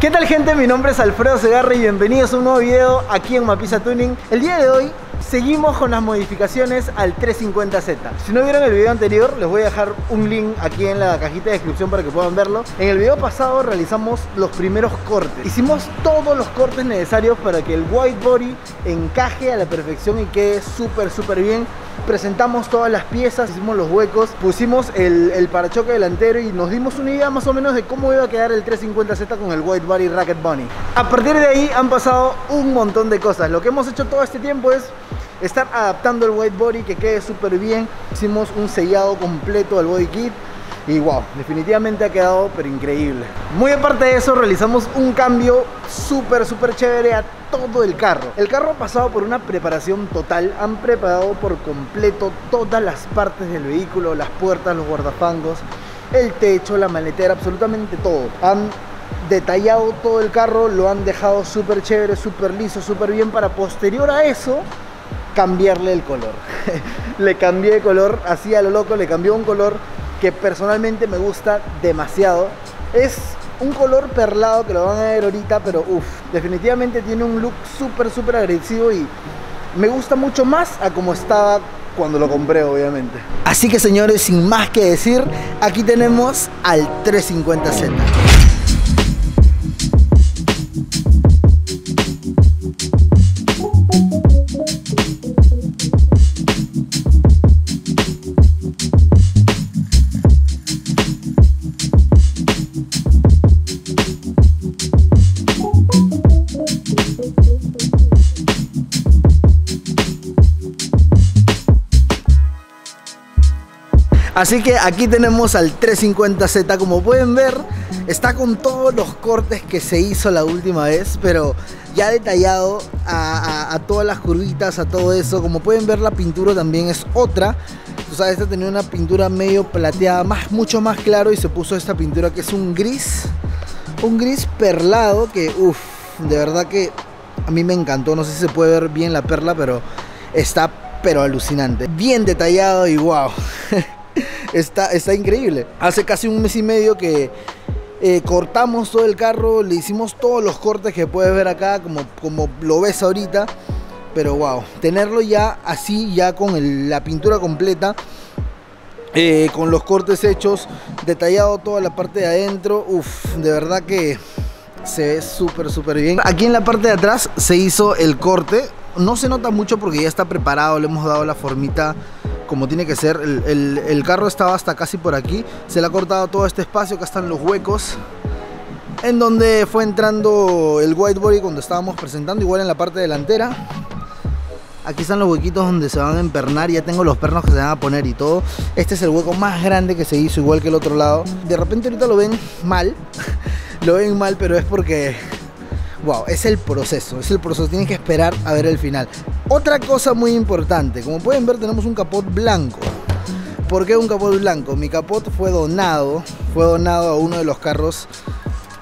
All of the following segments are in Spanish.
¿Qué tal gente? Mi nombre es Alfredo Segarra y bienvenidos a un nuevo video aquí en Mapisa Tuning. El día de hoy seguimos con las modificaciones al 350Z. Si no vieron el video anterior, les voy a dejar un link aquí en la cajita de descripción para que puedan verlo. En el video pasado realizamos los primeros cortes. Hicimos todos los cortes necesarios para que el white body encaje a la perfección y quede súper súper bien presentamos todas las piezas, hicimos los huecos, pusimos el, el, parachoque delantero y nos dimos una idea más o menos de cómo iba a quedar el 350Z con el White Body Racket Bunny. A partir de ahí han pasado un montón de cosas. Lo que hemos hecho todo este tiempo es estar adaptando el White Body que quede súper bien. Hicimos un sellado completo del body kit y wow, definitivamente ha quedado pero increíble. Muy aparte de eso, realizamos un cambio súper, súper chévere a todo el carro. El carro ha pasado por una preparación total. Han preparado por completo todas las partes del vehículo, las puertas, los guardafangos, el techo, la maletera, absolutamente todo. Han detallado todo el carro, lo han dejado súper chévere, súper liso, súper bien para posterior a eso cambiarle el color. le cambié de color, así a lo loco, le cambió un color que personalmente me gusta demasiado. Es un color perlado que lo van a ver ahorita, pero uff, definitivamente tiene un look súper, súper agresivo y me gusta mucho más a como estaba cuando lo compré, obviamente. Así que señores, sin más que decir, aquí tenemos al 350Z. Así que aquí tenemos al 350Z, como pueden ver, está con todos los cortes que se hizo la última vez, pero ya detallado a, todas las curvitas, a todo eso. Como pueden ver, la pintura también es otra. Tú sabes, esta tenía una pintura medio plateada, más, mucho más claro, y se puso esta pintura que es un gris, un gris perlado que, uff, de verdad que a mí me encantó. No sé si se puede ver bien la perla, pero está pero alucinante. Bien detallado y wow. está, está increíble. Hace casi un mes y medio que eh, cortamos todo el carro, le hicimos todos los cortes que puedes ver acá, como, como lo ves ahorita. Pero wow, tenerlo ya así, ya con la pintura completa, eh, con los cortes hechos, detallado toda la parte de adentro, uff, de verdad que se ve súper, súper bien. Aquí en la parte de atrás se hizo el corte, no se nota mucho porque ya está preparado, le hemos dado la formita como tiene que ser. El, carro estaba hasta casi por aquí. Se le ha cortado todo este espacio. Acá están los huecos. En donde fue entrando el white body cuando estábamos presentando. Igual en la parte delantera. Aquí están los huequitos donde se van a empernar. Ya tengo los pernos que se van a poner y todo. Este es el hueco más grande que se hizo, igual que el otro lado. De repente ahorita lo ven mal. lo ven mal, pero es porque wow, es el proceso, es el proceso, tienen que esperar a ver el final. Otra cosa muy importante, como pueden ver tenemos un capot blanco. ¿Por qué un capot blanco? Mi capot fue donado, fue donado a uno de los carros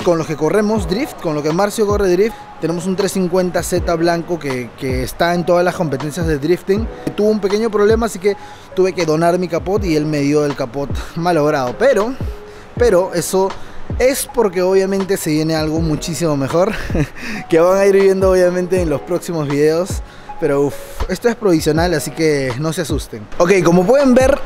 con los que corremos drift, con lo que Marcio corre drift. Tenemos un 350Z blanco que, que, está en todas las competencias de drifting. Tuvo un pequeño problema, así que tuve que donar mi capot y él me dio el capot malogrado. Pero, pero eso es porque obviamente se viene algo muchísimo mejor que van a ir viendo obviamente en los próximos videos. Pero uff, esto es provisional, así que no se asusten. Ok, como pueden ver,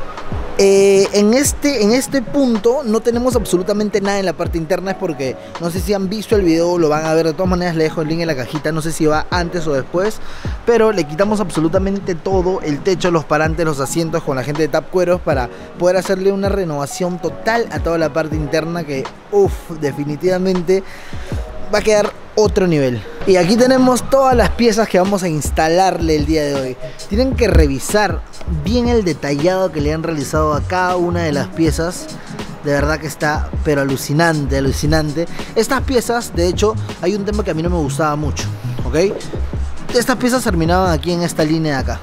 eh, en, este, en este punto no tenemos absolutamente nada en la parte interna, es porque no sé si han visto el video, lo van a ver, de todas maneras le dejo el link en la cajita, no sé si va antes o después, pero le quitamos absolutamente todo, el techo, los parantes, los asientos con la gente de Tap Cueros para poder hacerle una renovación total a toda la parte interna que, uff, definitivamente va a quedar otro nivel. Y aquí tenemos todas las piezas que vamos a instalarle el día de hoy. Tienen que revisar bien el detallado que le han realizado a cada una de las piezas. De verdad que está, pero alucinante, alucinante. Estas piezas, de hecho, hay un tema que a mí no me gustaba mucho, ¿ok? Estas piezas terminaban aquí en esta línea de acá.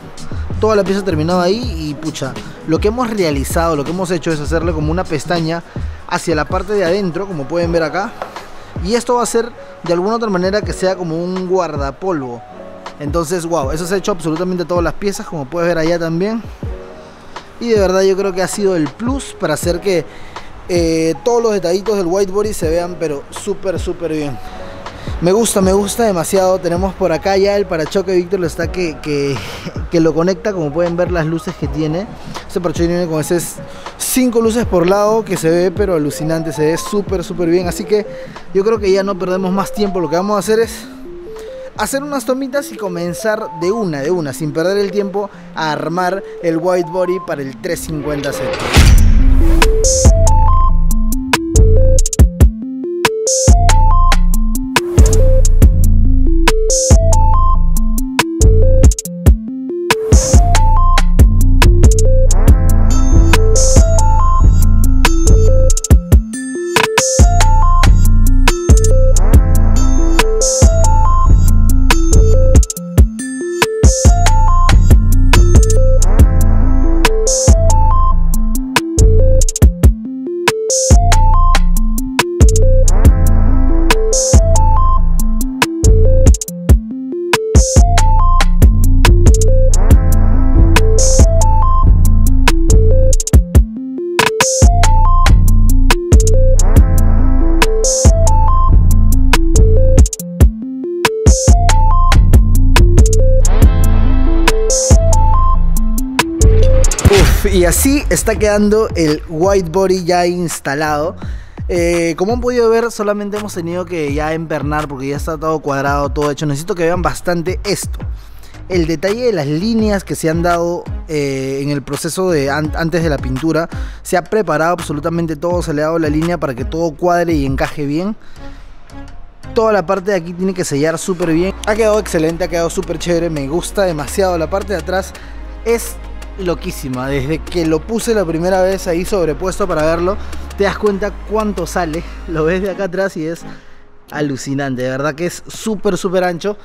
Toda la pieza terminaba ahí y pucha, lo que hemos realizado, lo que hemos hecho es hacerle como una pestaña hacia la parte de adentro, como pueden ver acá. Y esto va a ser de alguna otra manera que sea como un guardapolvo. Entonces, wow, eso se ha hecho absolutamente todas las piezas, como puedes ver allá también. Y de verdad yo creo que ha sido el plus para hacer que eh, todos los detallitos del whiteboard se vean pero súper, súper bien. Me gusta, me gusta demasiado. Tenemos por acá ya el parachoque. Víctor lo está que, que, que, lo conecta. Como pueden ver las luces que tiene. Este parachoque viene con esas cinco luces por lado que se ve pero alucinante. Se ve súper, súper bien. Así que yo creo que ya no perdemos más tiempo. Lo que vamos a hacer es hacer unas tomitas y comenzar de una, de una, sin perder el tiempo a armar el white body para el 350Z. Y así está quedando el white body ya instalado. Eh, como han podido ver, solamente hemos tenido que ya empernar porque ya está todo cuadrado, todo hecho. Necesito que vean bastante esto. El detalle de las líneas que se han dado eh, en el proceso de antes de la pintura. Se ha preparado absolutamente todo, se le ha dado la línea para que todo cuadre y encaje bien. Toda la parte de aquí tiene que sellar súper bien. Ha quedado excelente, ha quedado súper chévere, me gusta demasiado. La parte de atrás es loquísima. Desde que lo puse la primera vez ahí sobrepuesto para verlo, te das cuenta cuánto sale. Lo ves de acá atrás y es alucinante. De verdad que es súper, súper ancho.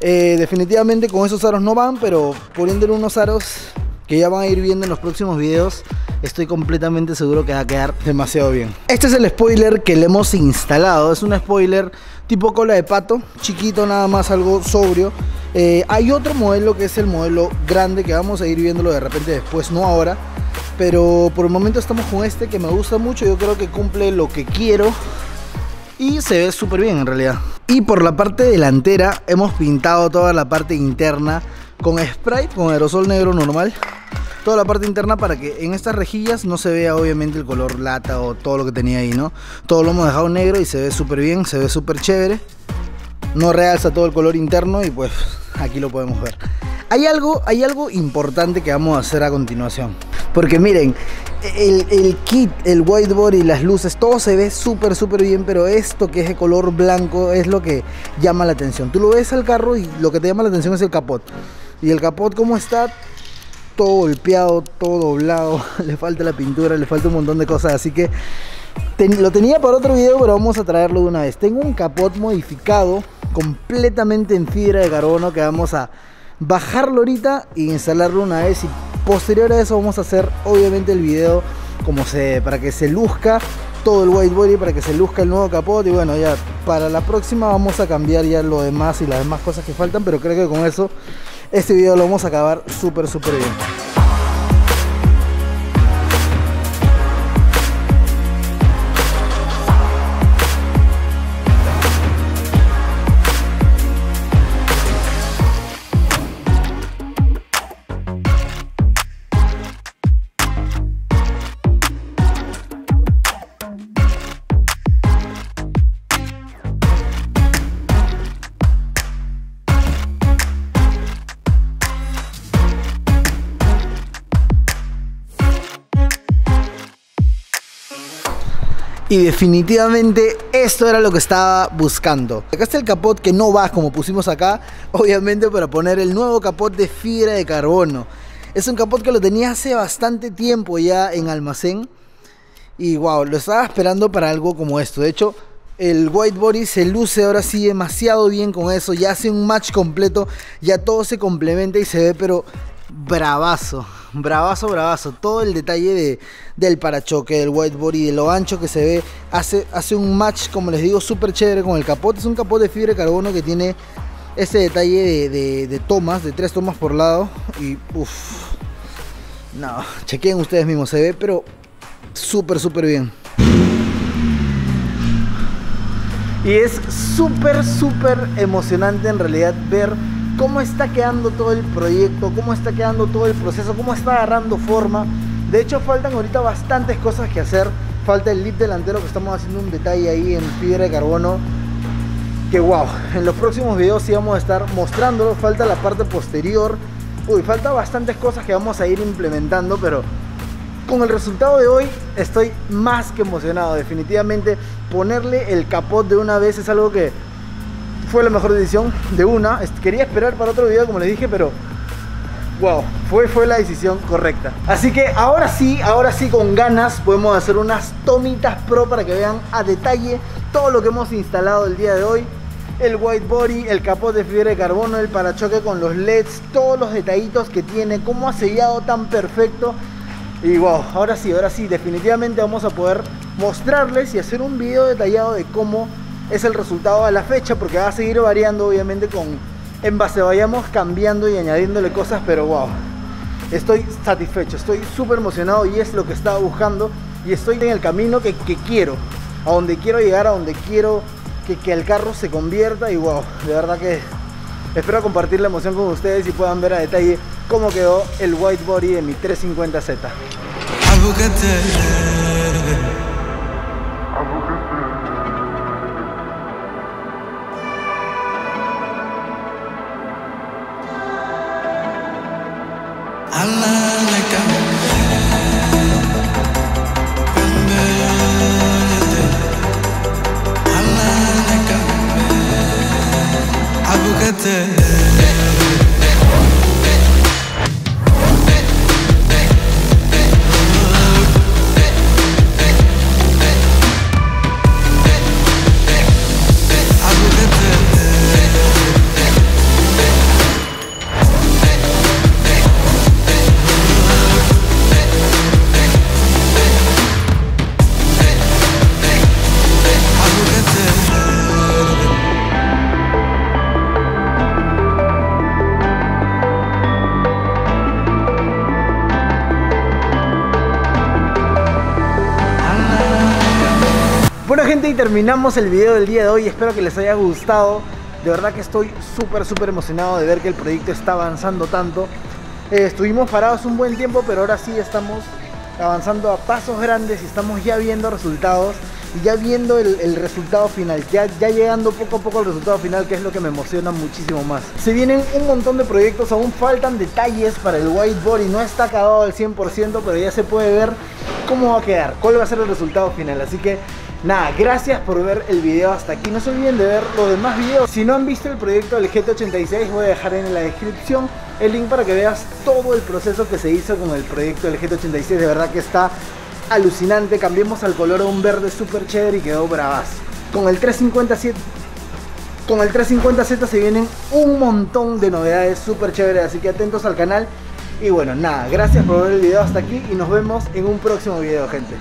Eh, definitivamente con esos aros no van, pero poniéndole unos aros que ya van a ir viendo en los próximos videos, estoy completamente seguro que va a quedar demasiado bien. Este es el spoiler que le hemos instalado. Es un spoiler tipo cola de pato, chiquito nada más, algo sobrio. Eh, hay otro modelo que es el modelo grande que vamos a ir viéndolo de repente después, no ahora. Pero por el momento estamos con este que me gusta mucho, yo creo que cumple lo que quiero y se ve súper bien en realidad. Y por la parte delantera hemos pintado toda la parte interna con spray, con aerosol negro normal toda la parte interna para que en estas rejillas no se vea obviamente el color lata o todo lo que tenía ahí, ¿no? Todo lo hemos dejado negro y se ve súper bien, se ve súper chévere. No realza todo el color interno y pues aquí lo podemos ver. Hay algo, hay algo importante que vamos a hacer a continuación. Porque miren, el, kit, el whiteboard y las luces, todo se ve súper, súper bien, pero esto que es de color blanco es lo que llama la atención. Tú lo ves al carro y lo que te llama la atención es el capot. Y el capot, ¿cómo está? Todo golpeado, todo doblado, le falta la pintura, le falta un montón de cosas, así que lo tenía para otro video, pero vamos a traerlo de una vez. Tengo un capot modificado completamente en fibra de carbono que vamos a bajarlo ahorita e instalarlo una vez y posterior a eso vamos a hacer obviamente el video como se para que se luzca todo el white body para que se luzca el nuevo capot y bueno ya para la próxima vamos a cambiar ya lo demás y las demás cosas que faltan pero creo que con eso este video lo vamos a acabar súper, súper bien. Y definitivamente esto era lo que estaba buscando. Acá está el capot que no va como pusimos acá, obviamente para poner el nuevo capot de fibra de carbono. Es un capot que lo tenía hace bastante tiempo ya en almacén. Y wow, lo estaba esperando para algo como esto. De hecho, el white body se luce ahora sí demasiado bien con eso. Ya hace un match completo. Ya todo se complementa y se ve pero bravazo bravazo, bravazo. Todo el detalle de, del parachoque, del white body, de lo ancho que se ve, hace, hace un match, como les digo, súper chévere con el capot. Es un capot de fibra de carbono que tiene este detalle de, tomas, de tres tomas por lado. Y uff, no, chequen ustedes mismos, se ve, pero súper, súper bien. Y es súper, súper emocionante en realidad ver cómo está quedando todo el proyecto, cómo está quedando todo el proceso, cómo está agarrando forma. De hecho, faltan ahorita bastantes cosas que hacer. Falta el lip delantero que estamos haciendo un detalle ahí en fibra de carbono. Que wow, en los próximos videos sí vamos a estar mostrándolo. Falta la parte posterior. Uy, falta bastantes cosas que vamos a ir implementando, pero con el resultado de hoy estoy más que emocionado. Definitivamente ponerle el capot de una vez es algo que fue la mejor decisión de una. Quería esperar para otro video, como les dije, pero wow, fue, fue la decisión correcta. Así que ahora sí, ahora sí con ganas podemos hacer unas tomitas pro para que vean a detalle todo lo que hemos instalado el día de hoy. El white body, el capot de fibra de carbono, el parachoque con los LEDs, todos los detallitos que tiene, cómo ha sellado tan perfecto. Y wow, ahora sí, ahora sí, definitivamente vamos a poder mostrarles y hacer un video detallado de cómo es el resultado a la fecha porque va a seguir variando obviamente con en base vayamos cambiando y añadiéndole cosas pero wow. Estoy satisfecho estoy súper emocionado y es lo que estaba buscando y estoy en el camino que, quiero a donde quiero llegar a donde quiero que, que el carro se convierta y wow de verdad que espero compartir la emoción con ustedes y puedan ver a detalle cómo quedó el white body de mi 350Z gente y terminamos el video del día de hoy, espero que les haya gustado. De verdad que estoy súper súper emocionado de ver que el proyecto está avanzando tanto. Eh, Estuvimos parados un buen tiempo pero ahora sí estamos avanzando a pasos grandes y estamos ya viendo resultados y ya viendo el, resultado final, ya, ya llegando poco a poco al resultado final, que es lo que me emociona muchísimo más. Se vienen un montón de proyectos, aún faltan detalles para el whiteboard y no está acabado al 100%, pero ya se puede ver cómo va a quedar, cuál va a ser el resultado final. Así que Nada, gracias por ver el video hasta aquí. No se olviden de ver los demás videos. Si no han visto el proyecto del GT86, voy a dejar en la descripción el link para que veas todo el proceso que se hizo con el proyecto del GT86. De verdad que está alucinante. Cambiemos al color a un verde súper chévere y quedó bravas. Con el 357 con el 350Z se vienen un montón de novedades súper chéveres, así que atentos al canal. Y bueno, nada, gracias por ver el video hasta aquí y nos vemos en un próximo video, gente.